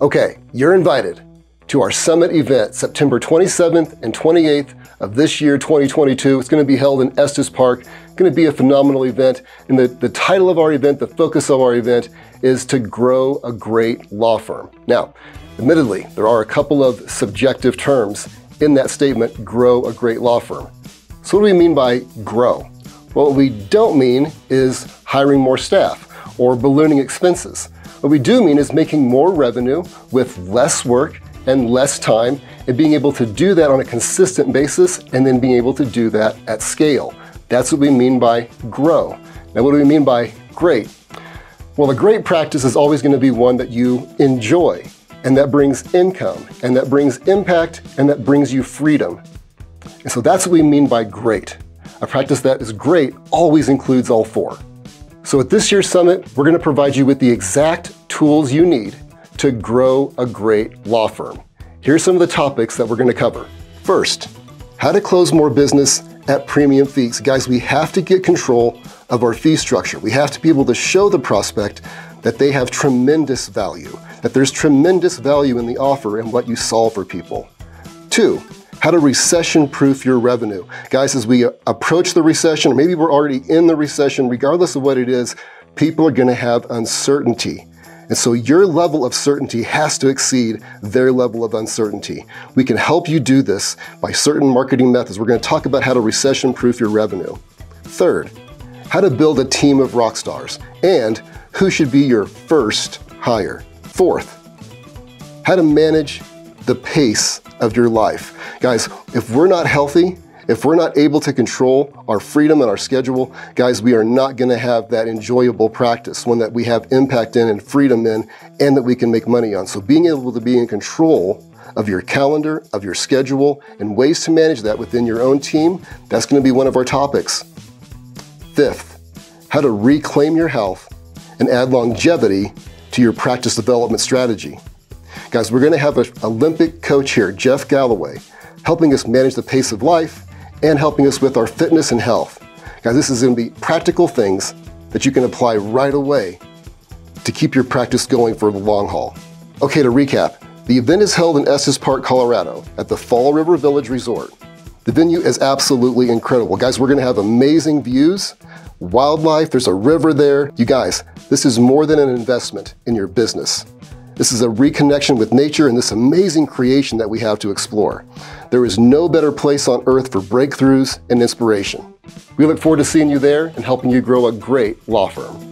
Okay, you're invited to our summit event September 27th and 28th of this year, 2022. It's going to be held in Estes Park. It's going to be a phenomenal event. And the, the title of our event, the focus of our event, is to grow a great law firm. Now, admittedly, there are a couple of subjective terms in that statement, grow a great law firm. So what do we mean by grow? Well, what we don't mean is hiring more staff or ballooning expenses. What we do mean is making more revenue with less work and less time and being able to do that on a consistent basis and then being able to do that at scale. That's what we mean by grow. Now, what do we mean by great? Well, a great practice is always going to be one that you enjoy and that brings income and that brings impact and that brings you freedom. And so that's what we mean by great. A practice that is great always includes all four. So at this year's summit, we're going to provide you with the exact tools you need to grow a great law firm. Here's some of the topics that we're going to cover. First, how to close more business at premium fees. Guys, we have to get control of our fee structure. We have to be able to show the prospect that they have tremendous value, that there's tremendous value in the offer and what you solve for people. Two, how to recession proof your revenue. Guys, as we approach the recession, or maybe we're already in the recession, regardless of what it is, people are gonna have uncertainty. And so your level of certainty has to exceed their level of uncertainty. We can help you do this by certain marketing methods. We're going to talk about how to recession proof your revenue. Third, how to build a team of rock stars and who should be your first hire. Fourth, how to manage the pace of your life. Guys, if we're not healthy, if we're not able to control our freedom and our schedule, guys, we are not gonna have that enjoyable practice, one that we have impact in and freedom in, and that we can make money on. So being able to be in control of your calendar, of your schedule, and ways to manage that within your own team, that's gonna be one of our topics. Fifth, how to reclaim your health and add longevity to your practice development strategy. Guys, we're gonna have an Olympic coach here, Jeff Galloway, helping us manage the pace of life and helping us with our fitness and health. Guys, this is gonna be practical things that you can apply right away to keep your practice going for the long haul. Okay, to recap, the event is held in Estes Park, Colorado at the Fall River Village Resort. The venue is absolutely incredible. Guys, we're gonna have amazing views, wildlife, there's a river there. You guys, this is more than an investment in your business. This is a reconnection with nature and this amazing creation that we have to explore. There is no better place on earth for breakthroughs and inspiration. We look forward to seeing you there and helping you grow a great law firm.